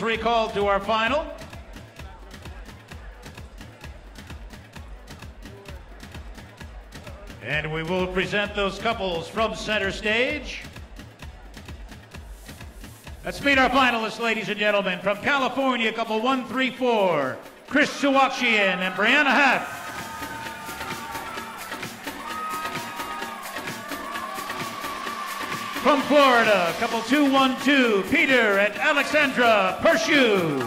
Recalled to our final. And we will present those couples from center stage. Let's meet our finalists, ladies and gentlemen. From California, couple 134, Chris Suwachian and Brianna Hatt. From Florida, couple 212, Peter and Alexandra Pershew.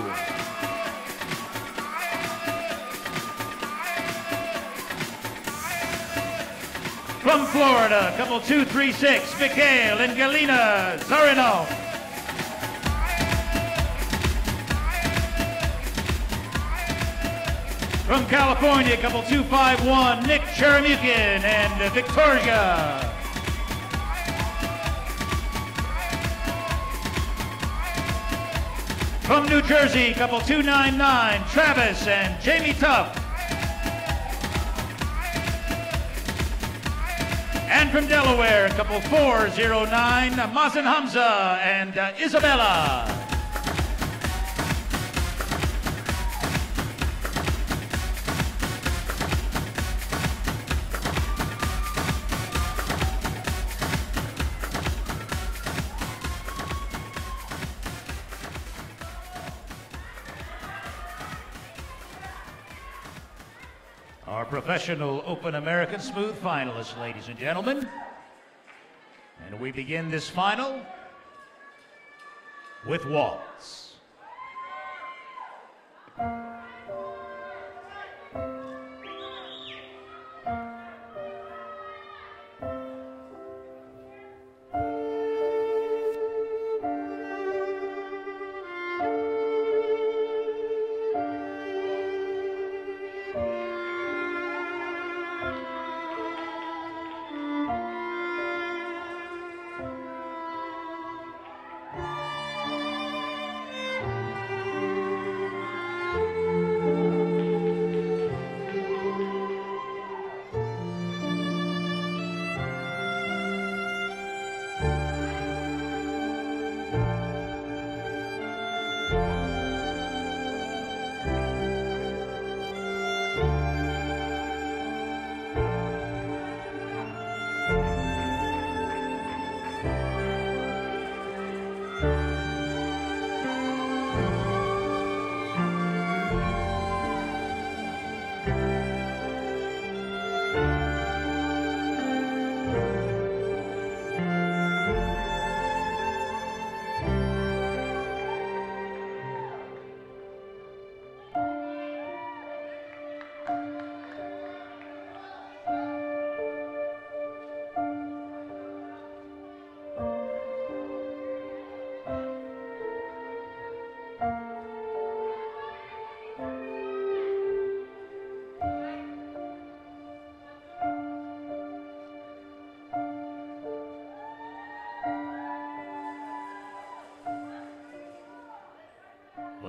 From Florida, couple 236, Mikhail and Galina Zarinov. From California, couple 251, Nick Cheramukin and Victoria. From New Jersey, couple 299, Travis and Jamie Tuft. And from Delaware, couple 409, Mazen Hamza and uh, Isabella. Professional Open American Smooth finalists, ladies and gentlemen. And we begin this final with Waltz.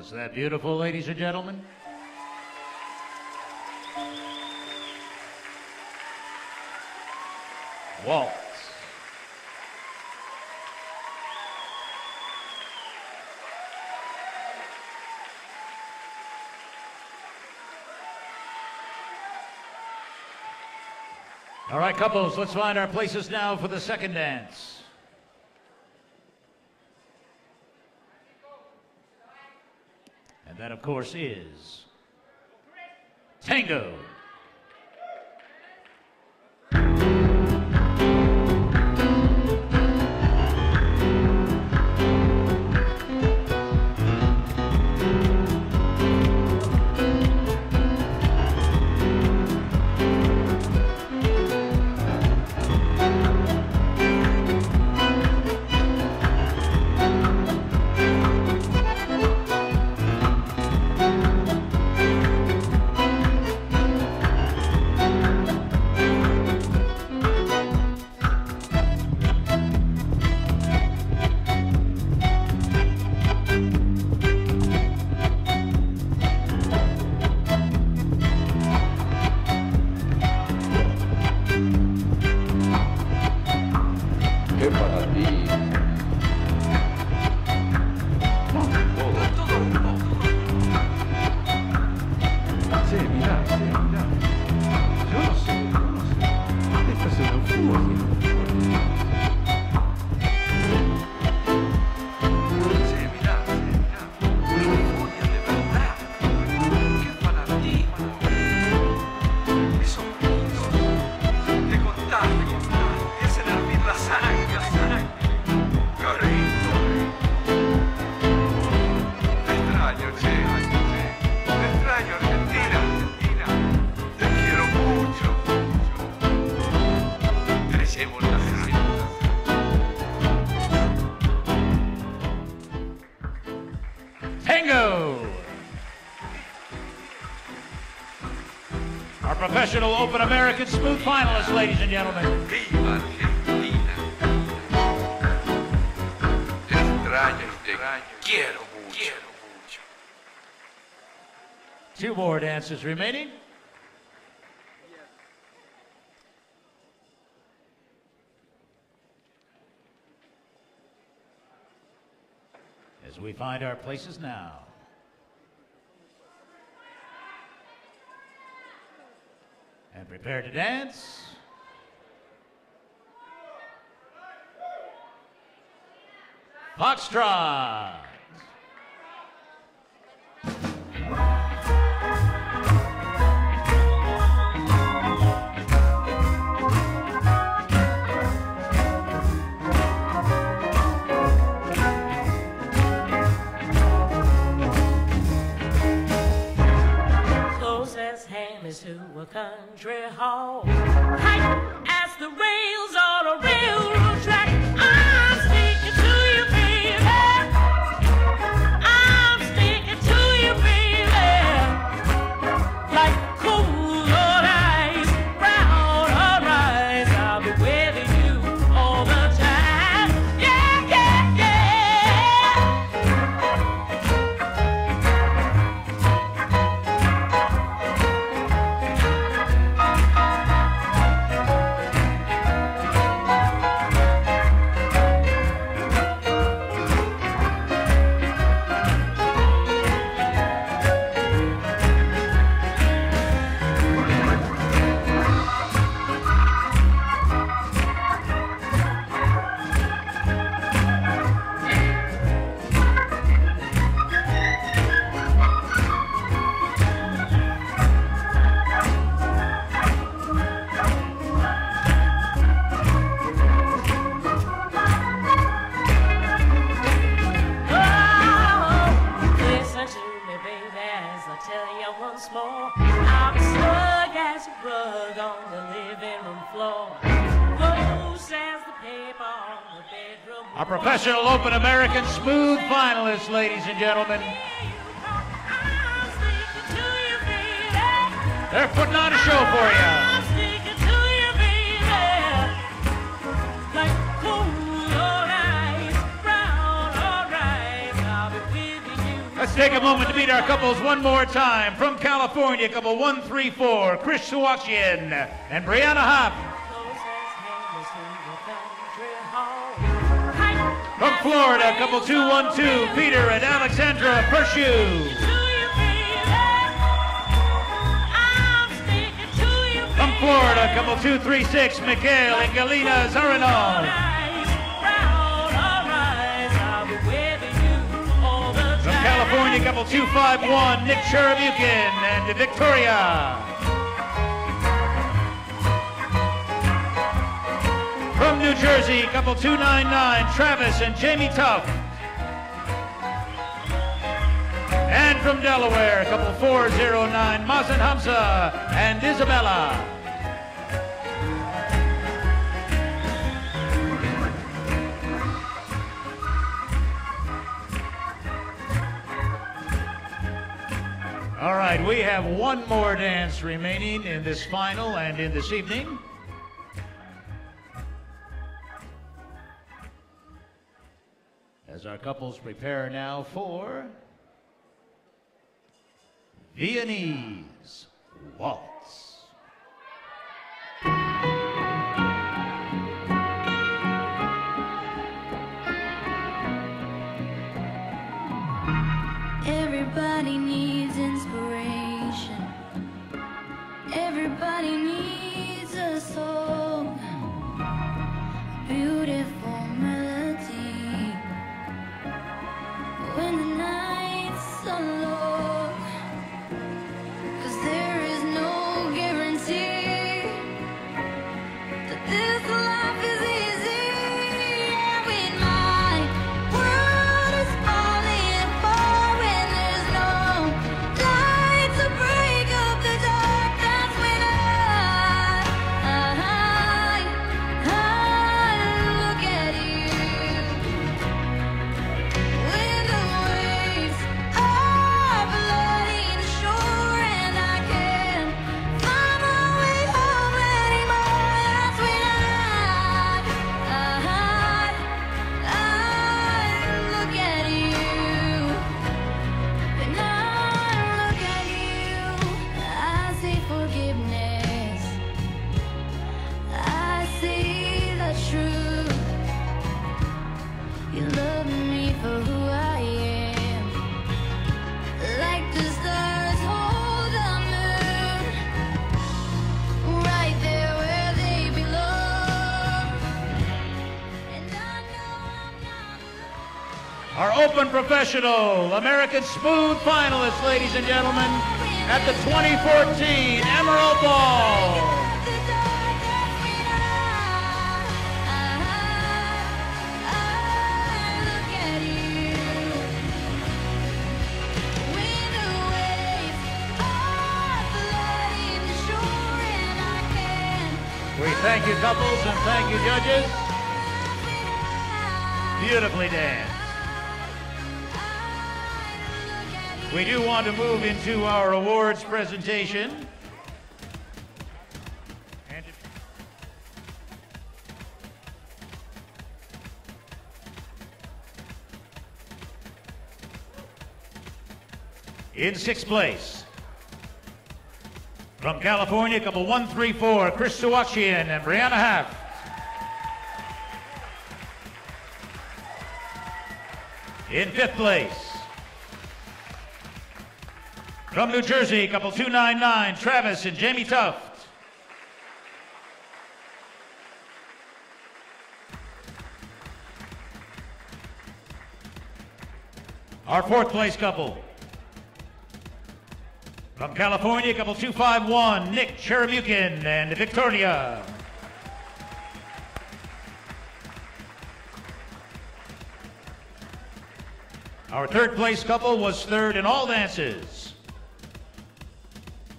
Was that beautiful, ladies and gentlemen? Waltz. All right, couples, let's find our places now for the second dance. And that, of course, is Tango. American Smooth finalists, ladies and gentlemen. Viva Argentina. Extraño te quiero mucho. Two more dances remaining. As we find our places now. Prepare to dance. Foxtrot. Hammers to a country hall. Tight Open American Smooth finalists, ladies and gentlemen. They're putting on a show for you. Let's take a moment to meet our couples one more time. From California, couple 134, Chris Suwachian and Brianna Hopp. Florida, couple 212, Peter and Alexandra Pershew. From. Florida, couple 236, Miguel and Galina Zaranov. From California, couple 251, Nick Cheramukin and Victoria. New Jersey, couple 299, Travis and Jamie Tuft. And from Delaware, couple 409, Mazen Hamza and Isabella. All right, we have one more dance remaining in this final and in this evening. As our couples prepare now for Viennese Waltz. Our Open Professional American Smooth finalists, ladies and gentlemen, at the 2014 Emerald Ball. We thank you, couples, and thank you, judges. Beautifully danced. We do want to move into our awards presentation. In sixth place, from California, couple 134, Chris Sawachian and Brianna Haft. In fifth place, from New Jersey, couple 299, Travis and Jamie Tuft. Our fourth place couple, from California, couple 251, Nick Cheramukin and Victoria. Our third place couple was third in all dances.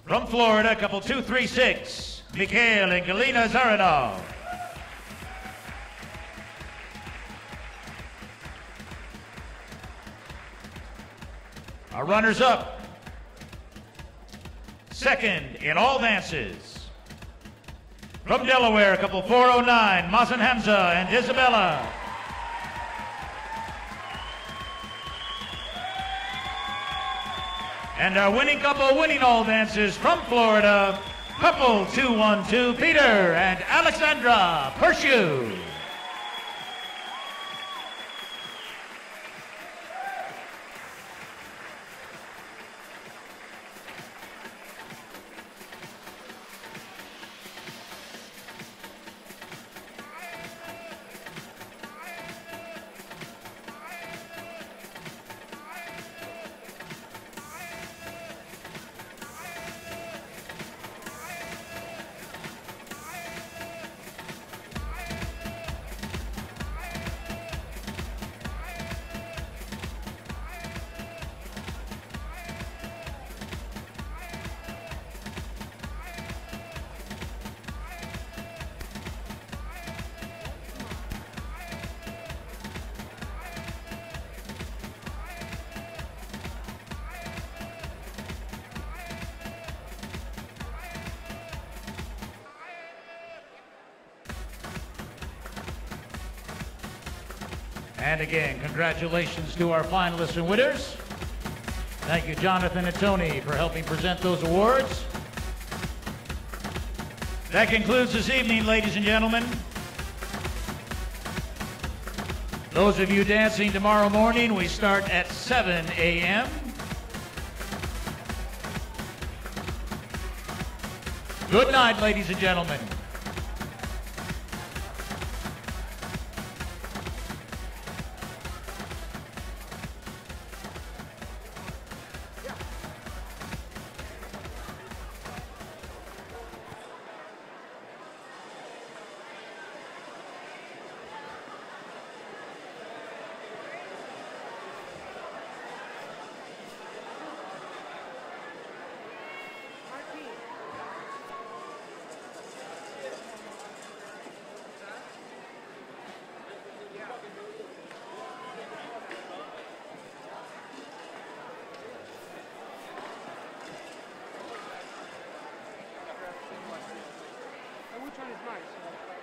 From Florida, couple 236, Mikhail and Galina Zaranov. Our runners up. Second in all dances. From Delaware, couple 409, Mazen Hamza and Isabella. And our winning couple winning all dances from Florida, couple 212, Peter and Alexandra Pershew. And again, congratulations to our finalists and winners. Thank you, Jonathan and Tony, for helping present those awards. That concludes this evening, ladies and gentlemen. Those of you dancing tomorrow morning, we start at 7 a.m. Good night, ladies and gentlemen. which one is mine?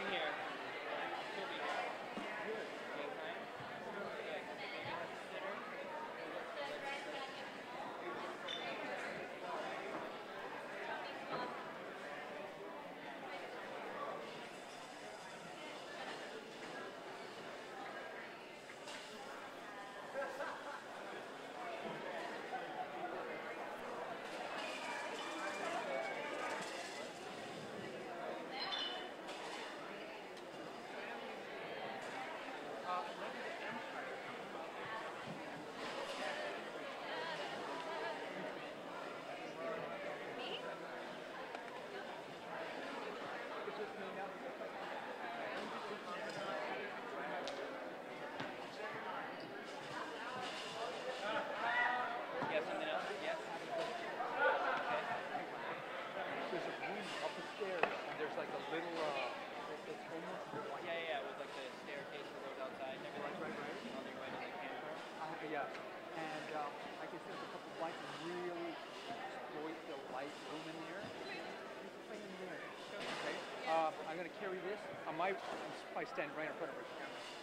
I'm here. She'll be here. Game time? Yeah, maybe consider. You have something else? Yes? Okay. There's a room up the stairs, and there's like a little, uh, it's it's almost like, Yeah, yeah, yeah, with like the staircase that goes outside and everything. Right, right, right. On your way to the camper. uh, yeah. And um, I can set up a couple lights and really exploit the light room in there. You can play in there. Okay. Uh, I'm gonna carry this. I might, probably stand right in front of it.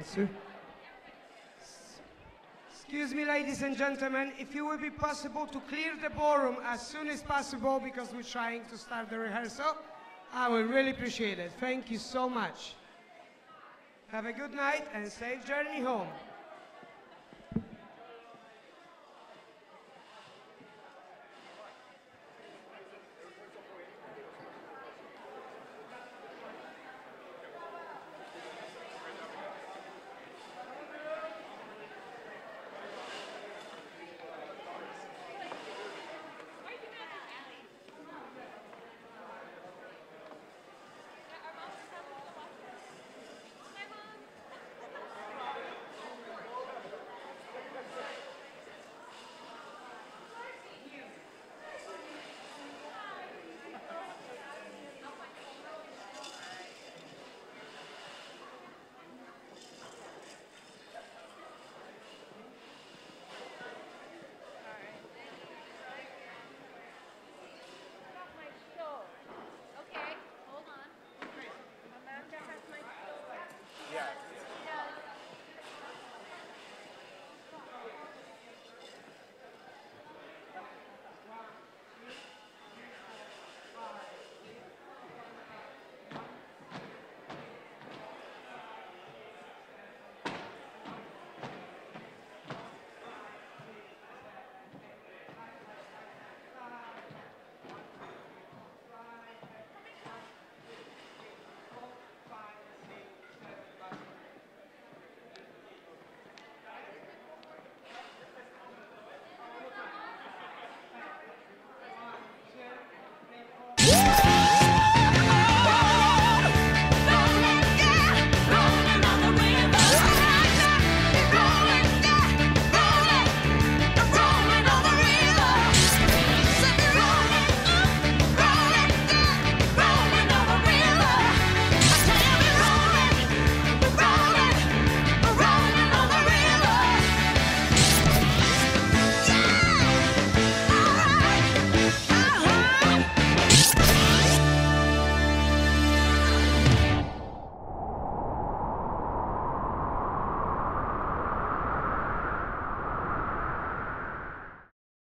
S- Excuse me, ladies and gentlemen, if it would be possible to clear the ballroom as soon as possible because we're trying to start the rehearsal, I would really appreciate it. Thank you so much. Have a good night and safe journey home.